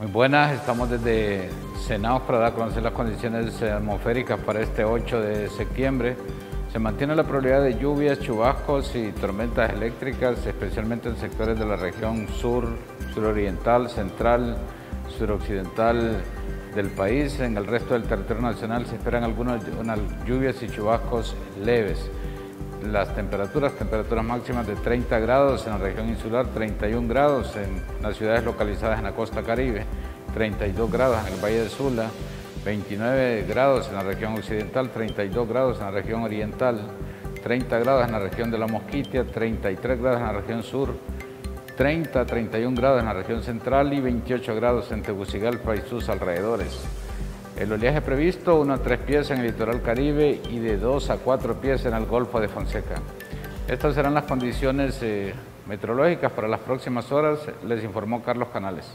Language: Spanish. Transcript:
Muy buenas, estamos desde Senados para dar a conocer las condiciones atmosféricas para este 8 de septiembre. Se mantiene la probabilidad de lluvias, chubascos y tormentas eléctricas, especialmente en sectores de la región sur, suroriental, central, suroccidental del país. En el resto del territorio nacional se esperan algunas lluvias y chubascos leves. Las temperaturas, temperaturas máximas de 30 grados en la región insular, 31 grados en las ciudades localizadas en la costa caribe, 32 grados en el Valle de Sula, 29 grados en la región occidental, 32 grados en la región oriental, 30 grados en la región de la Mosquitia, 33 grados en la región sur, 30, 31 grados en la región central y 28 grados en Tegucigalpa y sus alrededores. El oleaje previsto, 1 a 3 pies en el litoral caribe y de 2 a 4 pies en el Golfo de Fonseca. Estas serán las condiciones eh, meteorológicas para las próximas horas, les informó Carlos Canales.